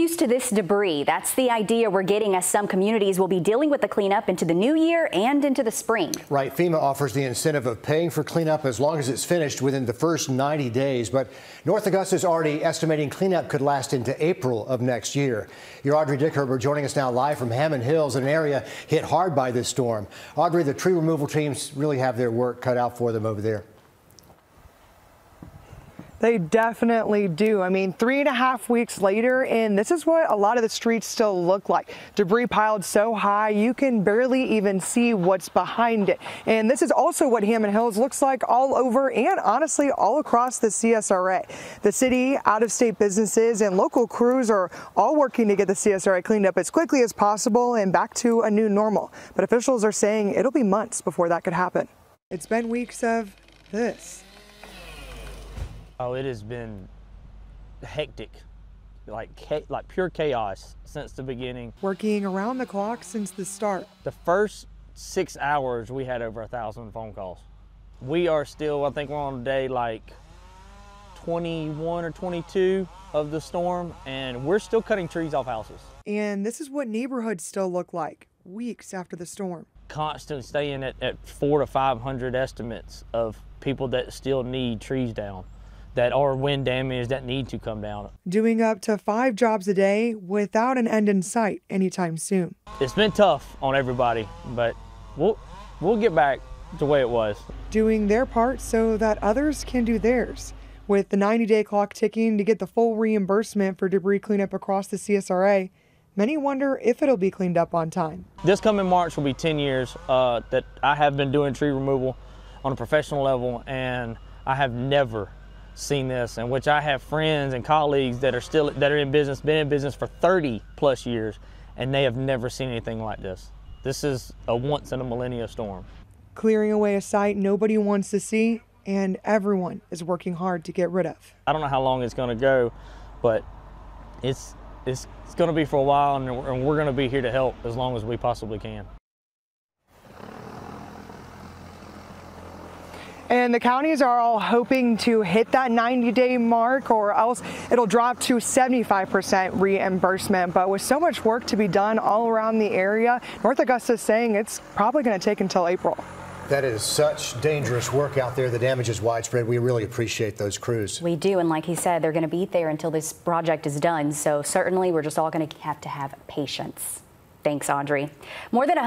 used to this debris. That's the idea we're getting as some communities will be dealing with the cleanup into the new year and into the spring. Right. FEMA offers the incentive of paying for cleanup as long as it's finished within the first 90 days. But North Augusta is already estimating cleanup could last into April of next year. Your Audrey Dickherber joining us now live from Hammond Hills, an area hit hard by this storm. Audrey, the tree removal teams really have their work cut out for them over there. They definitely do. I mean, three and a half weeks later, and this is what a lot of the streets still look like. Debris piled so high, you can barely even see what's behind it. And this is also what Hammond Hills looks like all over and honestly all across the CSRA. The city, out of state businesses, and local crews are all working to get the CSRA cleaned up as quickly as possible and back to a new normal. But officials are saying it'll be months before that could happen. It's been weeks of this. Oh, it has been hectic, like like pure chaos since the beginning. Working around the clock since the start. The first six hours, we had over a thousand phone calls. We are still, I think we're on day like 21 or 22 of the storm, and we're still cutting trees off houses. And this is what neighborhoods still look like weeks after the storm. Constantly staying at, at four to 500 estimates of people that still need trees down that are wind damaged that need to come down. Doing up to five jobs a day without an end in sight anytime soon. It's been tough on everybody, but we'll, we'll get back to the way it was. Doing their part so that others can do theirs. With the 90 day clock ticking to get the full reimbursement for debris cleanup across the CSRA, many wonder if it'll be cleaned up on time. This coming March will be 10 years uh, that I have been doing tree removal on a professional level, and I have never seen this, and which I have friends and colleagues that are still that are in business, been in business for 30 plus years, and they have never seen anything like this. This is a once in a millennia storm. Clearing away a site nobody wants to see, and everyone is working hard to get rid of. I don't know how long it's going to go, but it's it's, it's going to be for a while, and we're going to be here to help as long as we possibly can. And the counties are all hoping to hit that 90 day mark or else it'll drop to 75% reimbursement. But with so much work to be done all around the area, North Augusta is saying it's probably going to take until April. That is such dangerous work out there. The damage is widespread. We really appreciate those crews. We do. And like he said, they're going to be there until this project is done. So certainly we're just all going to have to have patience. Thanks, Audrey. More than a